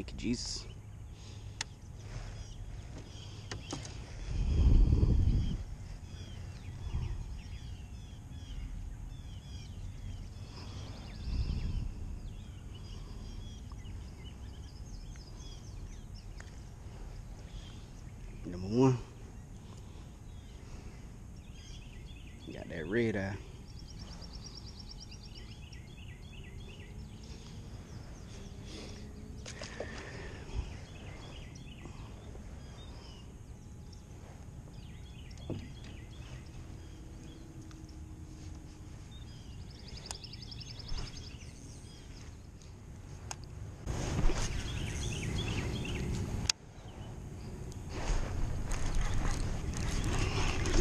Thank you, Jesus. Number one. Got that red eye.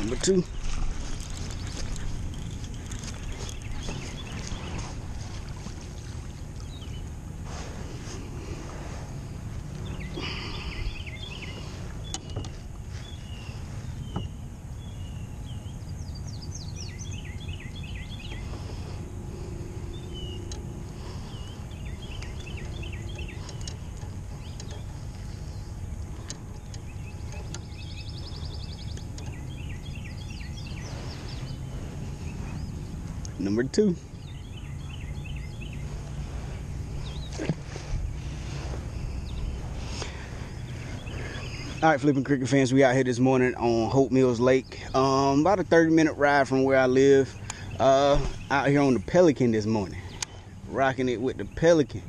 Number two. Number two. All right, flipping cricket fans, we out here this morning on Hope Mills Lake. Um, about a 30 minute ride from where I live. Uh, out here on the Pelican this morning, rocking it with the Pelican.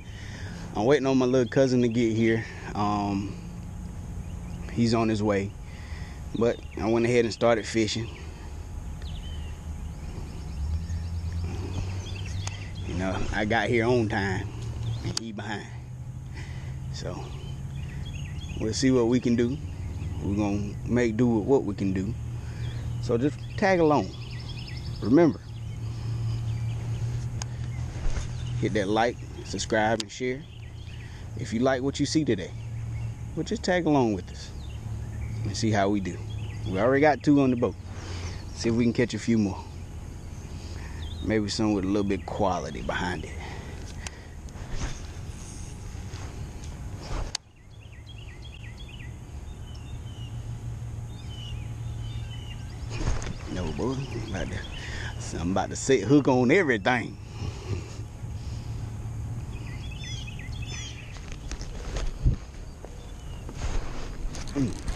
I'm waiting on my little cousin to get here. Um, he's on his way, but I went ahead and started fishing. Know, I got here on time and he behind. So we'll see what we can do. We're gonna make do with what we can do. So just tag along. Remember, hit that like, subscribe, and share. If you like what you see today, well just tag along with us and see how we do. We already got two on the boat. See if we can catch a few more. Maybe some with a little bit quality behind it. No, boy. I'm about to, I'm about to set hook on everything. Mm.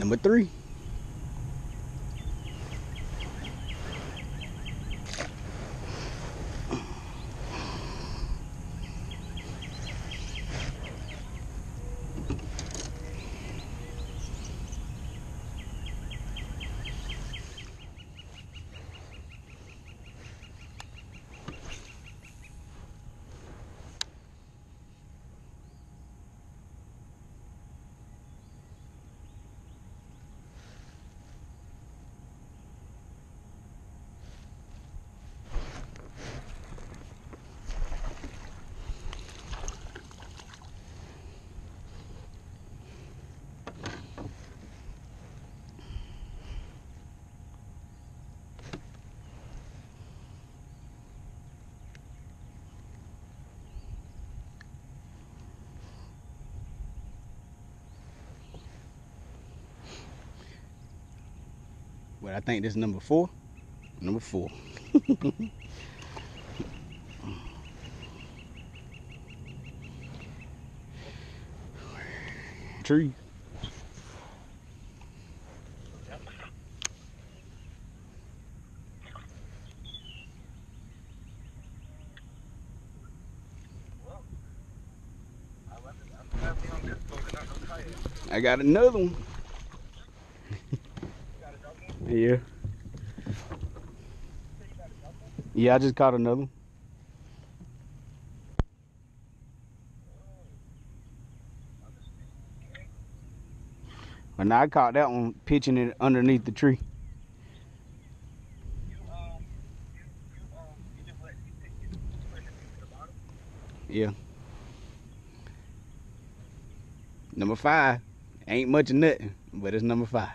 Number three. But I think this is number four. Number four. Tree. I got another one. Yeah. Yeah, I just caught another one. Now I caught that one pitching it underneath the tree. Yeah. Number five. Ain't much of nothing, but it's number five.